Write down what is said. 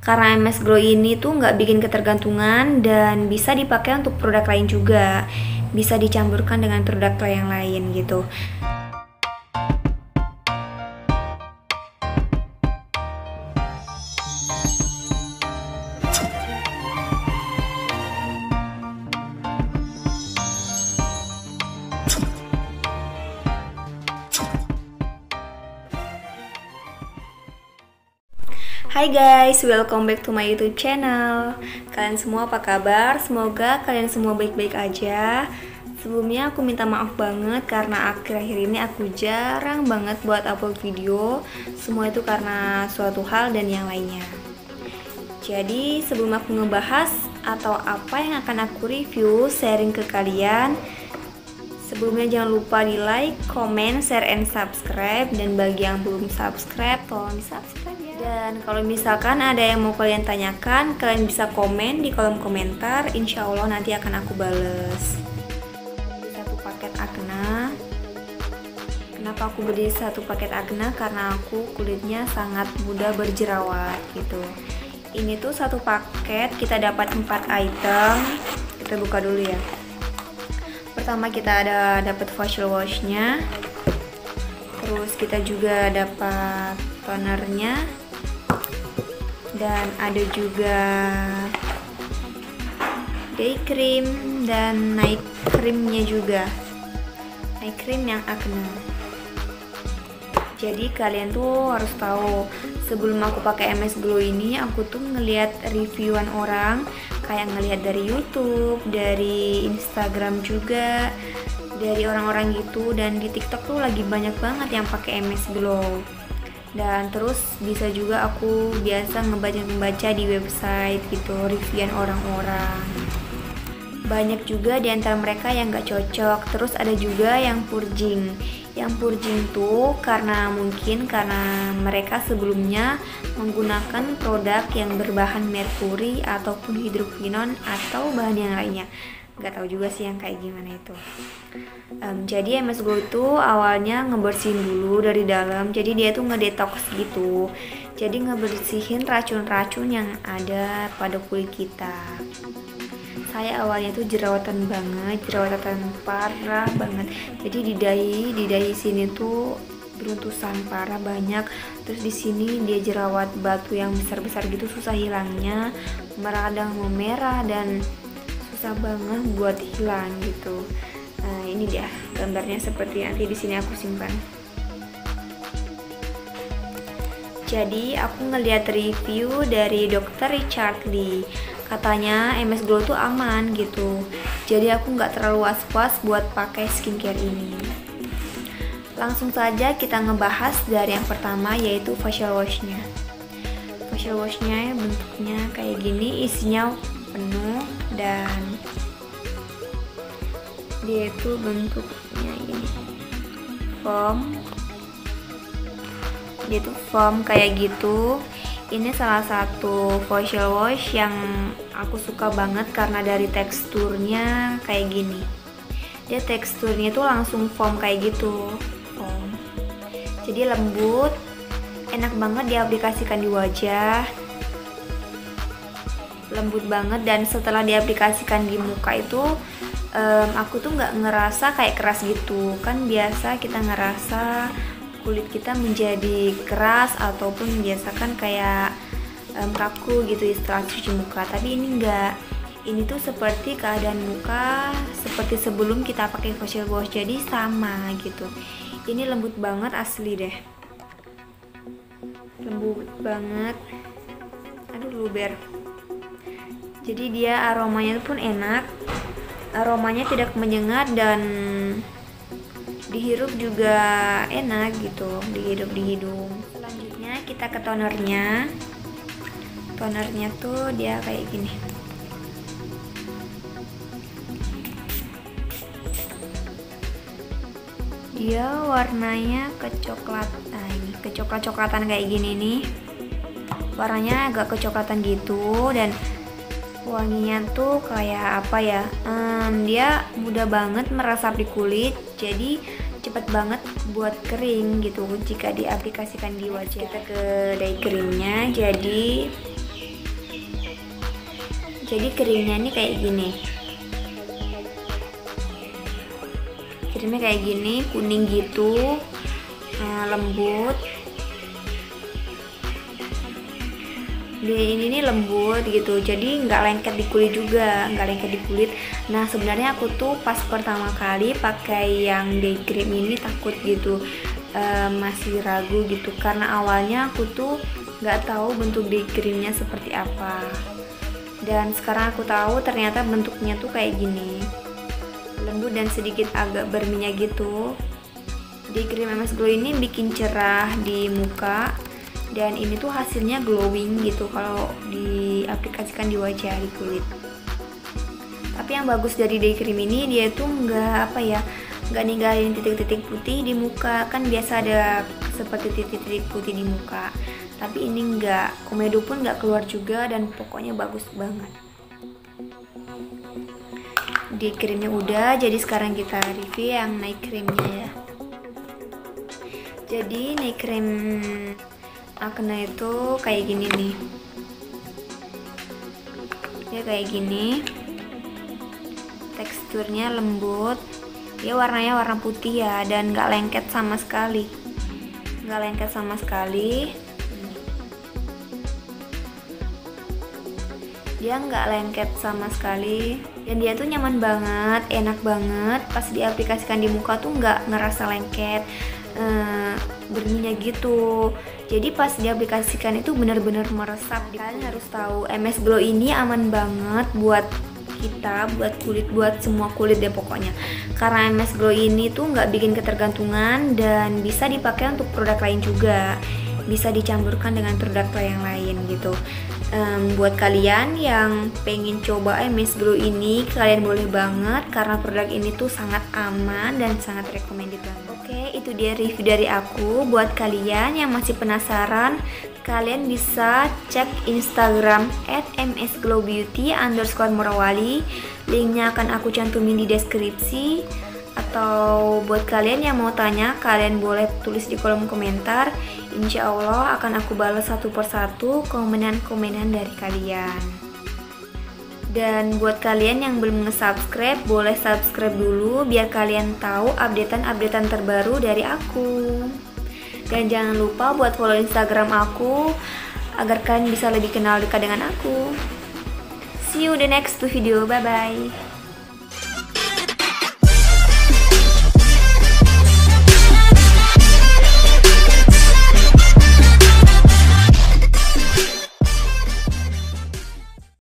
karena MS Glow ini tuh nggak bikin ketergantungan dan bisa dipakai untuk produk lain juga. Bisa dicampurkan dengan produk yang lain gitu Hai guys, welcome back to my YouTube channel. Kalian semua apa kabar? Semoga kalian semua baik-baik aja. Sebelumnya aku minta maaf banget karena akhir-akhir ini aku jarang banget buat upload video. Semua itu karena suatu hal dan yang lainnya. Jadi sebelum aku ngebahas atau apa yang akan aku review, sharing ke kalian, Sebelumnya jangan lupa di like, comment, share, and subscribe Dan bagi yang belum subscribe, tolong di subscribe Dan kalau misalkan ada yang mau kalian tanyakan Kalian bisa komen di kolom komentar. Insya Allah nanti akan aku bales. Satu paket akna Kenapa aku beli satu paket akna? Karena aku kulitnya sangat mudah berjerawat gitu. Ini tuh satu paket kita dapat 4 item. Kita buka dulu ya. Pertama kita ada dapat facial washnya. Terus kita juga dapat tonernya dan ada juga day cream dan night creamnya juga. Night cream yang acne. Jadi kalian tuh harus tahu sebelum aku pakai MS Glow ini aku tuh ngeliat reviewan orang kayak ngelihat dari YouTube, dari Instagram juga, dari orang-orang gitu. Dan di TikTok tuh lagi banyak banget yang pakai MS Glow. Dan terus bisa juga aku biasa ngebaca-ngebaca di website gitu reviewan orang-orang. Banyak juga di antara mereka yang gak cocok. Terus ada juga yang purging yang purging tuh karena mungkin karena mereka sebelumnya menggunakan produk yang berbahan merkuri ataupun hidrokinon atau bahan yang lainnya nggak tahu juga sih yang kayak gimana itu. Um, jadi MS Glow itu awalnya ngebersihin dulu dari dalam. Jadi dia tuh ngedetox gitu. Jadi ngebersihin racun-racun yang ada pada kulit kita. Saya awalnya tuh jerawatan banget jerawatan parah banget. Jadi di dahi di dahi sini tuh beruntusan parah banyak. Terus di sini dia jerawat batu yang besar besar gitu susah hilangnya. Meradang memerah dan susah banget buat hilang gitu. Nah ini dia gambarnya seperti nanti di sini aku simpan. Jadi aku ngeliat review dari dokter Richard Lee. Katanya MS Glow tuh aman gitu. Jadi aku nggak terlalu was-was buat pakai skincare ini. Langsung saja kita ngebahas dari yang pertama yaitu facial washnya. Facial washnya bentuknya kayak gini isinya penuh dan dia itu bentuknya ini. Foam. Dia tuh foam kayak gitu. Ini salah satu facial wash yang aku suka banget karena dari teksturnya kayak gini. Dia teksturnya tuh langsung foam kayak gitu. Foam. Jadi lembut enak banget diaplikasikan di wajah lembut banget dan setelah diaplikasikan di muka itu um, aku tuh nggak ngerasa kayak keras gitu. Kan biasa kita ngerasa kulit kita menjadi keras ataupun biasakan kayak um, kaku gitu setelah cuci muka. Tapi ini enggak ini tuh seperti keadaan muka seperti sebelum kita pakai facial wash. Jadi sama gitu. Ini lembut banget asli deh. Lembut banget. Aduh luber jadi dia aromanya pun enak. Aromanya tidak menyengat dan dihirup juga enak gitu dihirup di hidung selanjutnya kita ke tonernya. Tonernya tuh dia kayak gini. Dia warnanya kecoklat nah ini kecoklat coklatan kayak gini nih. Warnanya agak kecoklatan gitu dan wanginya tuh kayak apa ya? Um, dia mudah banget meresap di kulit jadi cepet banget buat kering gitu. Jika diaplikasikan di wajah kita ke day creamnya jadi jadi krimnya ini kayak gini. Krimnya kayak gini kuning gitu nah, lembut di ini nih lembut gitu. Jadi nggak lengket di kulit juga nggak lengket di kulit. Nah sebenarnya aku tuh pas pertama kali pakai yang day cream ini takut gitu uh, masih ragu gitu. Karena awalnya aku tuh nggak tahu bentuk day creamnya seperti apa. Dan sekarang aku tahu ternyata bentuknya tuh kayak gini. Lembut dan sedikit agak berminyak gitu. Day cream MS Glow ini bikin cerah di muka dan ini tuh hasilnya glowing gitu kalau diaplikasikan di wajah di kulit. Tapi yang bagus dari day cream ini dia tuh nggak apa ya nggak ninggalin titik-titik putih di muka. Kan biasa ada seperti titik-titik putih di muka. Tapi ini nggak komedo pun nggak keluar juga dan pokoknya bagus banget. Di krimnya udah jadi sekarang kita review yang night creamnya ya. Jadi night cream akne itu kayak gini nih. Ya kayak gini. Teksturnya lembut. Dia warnanya warna putih ya dan nggak lengket sama sekali. Nggak lengket sama sekali. Dia nggak lengket sama sekali. Dan dia tuh nyaman banget enak banget. Pas diaplikasikan di muka tuh nggak ngerasa lengket uh, berminyak gitu jadi pas diaplikasikan itu benar-benar meresap kalian harus tahu MS Glow ini aman banget buat kita buat kulit buat semua kulit deh pokoknya. Karena MS Glow ini tuh nggak bikin ketergantungan dan bisa dipakai untuk produk lain juga. Bisa dicampurkan dengan produk yang lain gitu. Um, buat kalian yang pengen coba MS Glow ini kalian boleh banget karena produk ini tuh sangat aman dan sangat recommended banget itu dia review dari aku. Buat kalian yang masih penasaran kalian bisa cek Instagram at msglowbeauty underscore murawali linknya akan aku cantumin di deskripsi. Atau buat kalian yang mau tanya kalian boleh tulis di kolom komentar. Insya Allah akan aku balas satu persatu komenan-komenan dari kalian dan buat kalian yang belum nge-subscribe boleh subscribe dulu biar kalian tahu updatean-updatean terbaru dari aku. Dan jangan lupa buat follow instagram aku agar kalian bisa lebih kenal dekat dengan aku. See you the next video. Bye bye